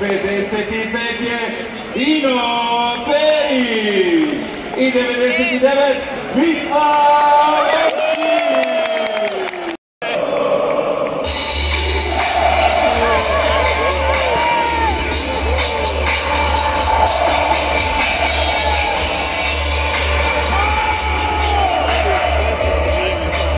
55 je Dino Perić i 99 Mislav